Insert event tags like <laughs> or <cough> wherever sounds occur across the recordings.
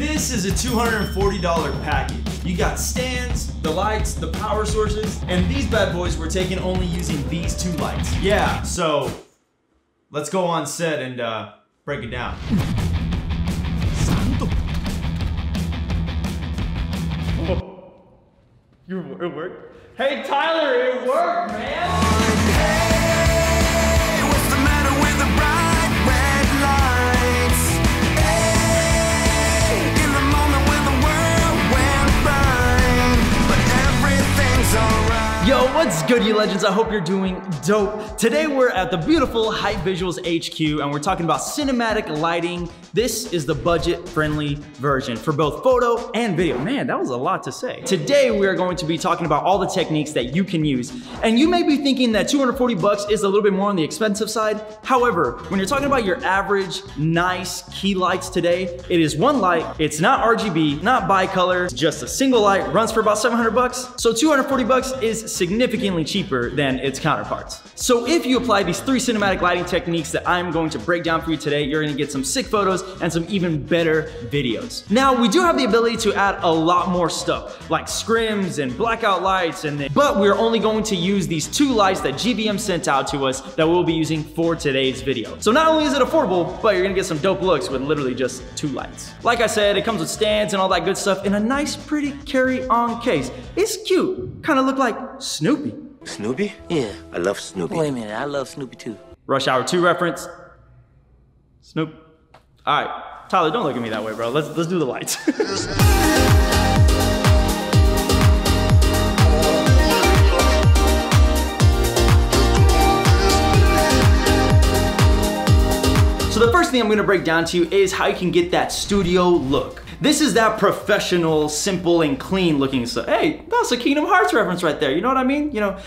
This is a $240 package. You got stands, the lights, the power sources, and these bad boys were taken only using these two lights. Yeah, so let's go on set and uh, break it down. <laughs> You, it worked? Hey Tyler, it worked, man! What's good, you legends? I hope you're doing dope. Today we're at the beautiful Hype Visuals HQ and we're talking about cinematic lighting. This is the budget-friendly version for both photo and video. Man, that was a lot to say. Today we are going to be talking about all the techniques that you can use. And you may be thinking that 240 bucks is a little bit more on the expensive side. However, when you're talking about your average nice key lights today, it is one light, it's not RGB, not bicolor, just a single light, runs for about 700 bucks. So 240 bucks is significantly cheaper than its counterparts. So if you apply these three cinematic lighting techniques that I'm going to break down for you today, you're gonna get some sick photos and some even better videos. Now, we do have the ability to add a lot more stuff, like scrims and blackout lights, and then, but we're only going to use these two lights that GVM sent out to us that we'll be using for today's video. So not only is it affordable, but you're gonna get some dope looks with literally just two lights. Like I said, it comes with stands and all that good stuff in a nice, pretty carry-on case. It's cute, kind of look like Snoopy. Snoopy? Yeah. I love Snoopy. Wait a minute, I love Snoopy too. Rush Hour 2 reference. Snoop. All right, Tyler, don't look at me that way, bro. Let's let's do the lights. <laughs> So the first thing I'm gonna break down to you is how you can get that studio look. This is that professional, simple, and clean looking stuff. Hey, that's a Kingdom Hearts reference right there. You know what I mean? You know,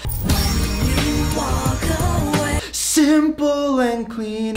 simple and clean.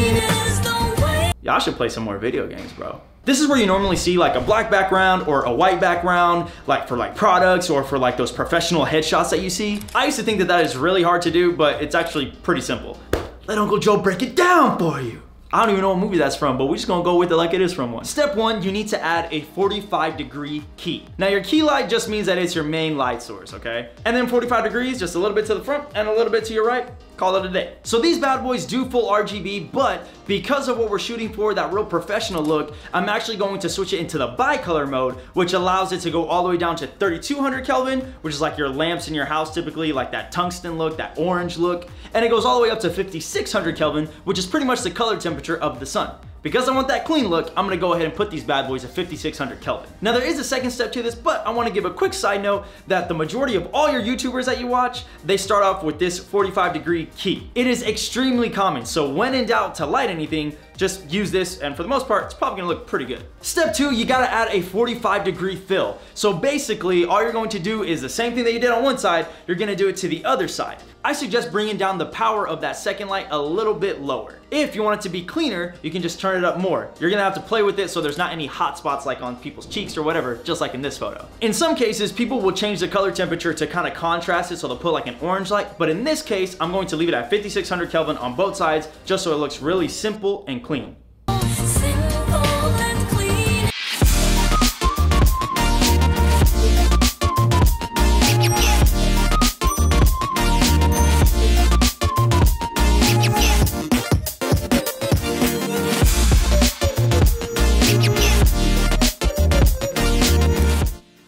Y'all should play some more video games, bro. This is where you normally see like a black background or a white background, like for like products or for like those professional headshots that you see. I used to think that that is really hard to do, but it's actually pretty simple. Let Uncle Joe break it down for you. I don't even know what movie that's from, but we're just gonna go with it like it is from one. Step one, you need to add a 45 degree key. Now your key light just means that it's your main light source, okay? And then 45 degrees, just a little bit to the front and a little bit to your right, call it a day. So these bad boys do full RGB, but because of what we're shooting for, that real professional look, I'm actually going to switch it into the bicolor mode, which allows it to go all the way down to 3200 Kelvin, which is like your lamps in your house typically, like that tungsten look, that orange look. And it goes all the way up to 5600 Kelvin, which is pretty much the color temperature of the sun. Because I want that clean look, I'm gonna go ahead and put these bad boys at 5600 Kelvin. Now there is a second step to this, but I wanna give a quick side note that the majority of all your YouTubers that you watch, they start off with this 45 degree key. It is extremely common, so when in doubt to light anything, just use this and for the most part, it's probably gonna look pretty good. Step two, you gotta add a 45 degree fill. So basically, all you're going to do is the same thing that you did on one side, you're gonna do it to the other side. I suggest bringing down the power of that second light a little bit lower. If you want it to be cleaner, you can just turn it up more. You're gonna have to play with it so there's not any hot spots like on people's cheeks or whatever, just like in this photo. In some cases, people will change the color temperature to kind of contrast it so they'll put like an orange light, but in this case, I'm going to leave it at 5600 Kelvin on both sides just so it looks really simple and clean.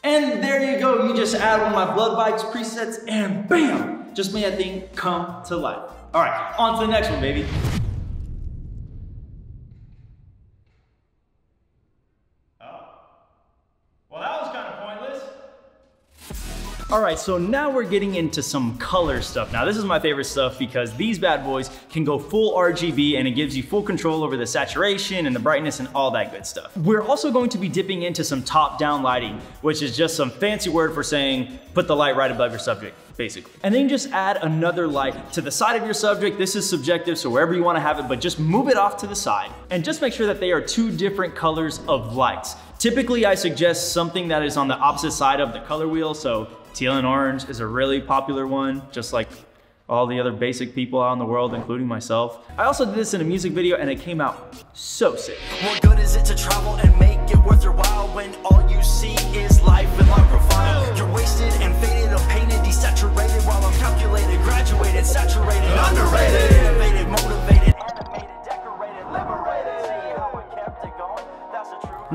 And there you go, you just add one of my Blood Vibes presets and bam, just made that thing come to life. All right, on to the next one, baby. Well, that was kind of pointless. All right, so now we're getting into some color stuff. Now, this is my favorite stuff because these bad boys can go full RGB and it gives you full control over the saturation and the brightness and all that good stuff. We're also going to be dipping into some top-down lighting, which is just some fancy word for saying put the light right above your subject basically. And then just add another light to the side of your subject. This is subjective, so wherever you wanna have it, but just move it off to the side. And just make sure that they are two different colors of lights. Typically, I suggest something that is on the opposite side of the color wheel, so Teal and orange is a really popular one, just like all the other basic people out in the world, including myself. I also did this in a music video and it came out so sick. What good is it to travel and make it worth your while when all you see is life in my profile? You're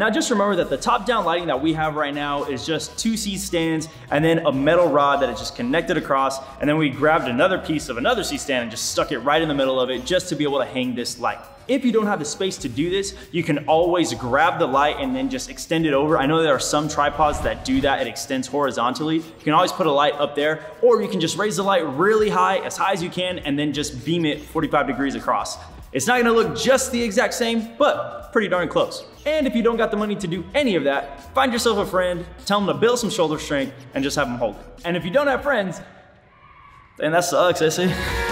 Now just remember that the top-down lighting that we have right now is just two C-stands and then a metal rod that is just connected across, and then we grabbed another piece of another C-stand and just stuck it right in the middle of it just to be able to hang this light. If you don't have the space to do this, you can always grab the light and then just extend it over. I know there are some tripods that do that, it extends horizontally. You can always put a light up there, or you can just raise the light really high, as high as you can, and then just beam it 45 degrees across. It's not gonna look just the exact same, but pretty darn close. And if you don't got the money to do any of that, find yourself a friend, tell them to build some shoulder strength, and just have them hold it. And if you don't have friends, then that sucks, I see. <laughs>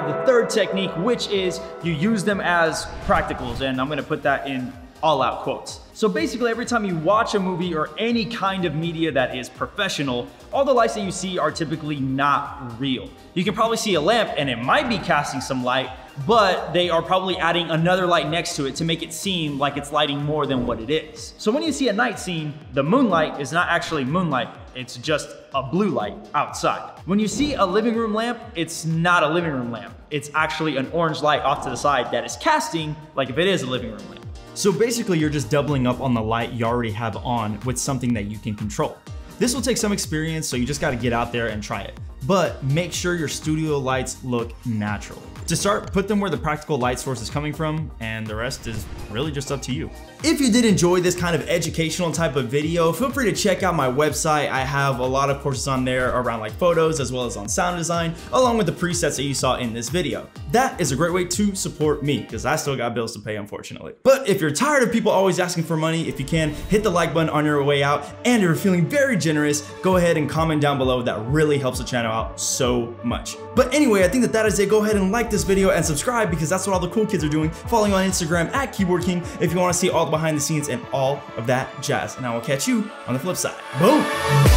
have the third technique, which is you use them as practicals. And I'm gonna put that in all out quotes. So basically every time you watch a movie or any kind of media that is professional, all the lights that you see are typically not real. You can probably see a lamp and it might be casting some light, but they are probably adding another light next to it to make it seem like it's lighting more than what it is. So when you see a night scene, the moonlight is not actually moonlight, it's just a blue light outside. When you see a living room lamp, it's not a living room lamp. It's actually an orange light off to the side that is casting like if it is a living room lamp. So basically you're just doubling up on the light you already have on with something that you can control. This will take some experience, so you just gotta get out there and try it. But make sure your studio lights look natural. To start, put them where the practical light source is coming from, and the rest is really just up to you. If you did enjoy this kind of educational type of video, feel free to check out my website. I have a lot of courses on there around like photos as well as on sound design, along with the presets that you saw in this video. That is a great way to support me, because I still got bills to pay, unfortunately. But if you're tired of people always asking for money, if you can, hit the like button on your way out, and if you're feeling very generous, go ahead and comment down below. That really helps the channel out so much. But anyway, I think that that is it. Go ahead and like this video and subscribe because that's what all the cool kids are doing. Following on Instagram at Keyboard King if you want to see all the behind the scenes and all of that jazz. And I will catch you on the flip side. Boom!